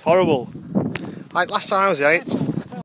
It's horrible. Like last time I was here,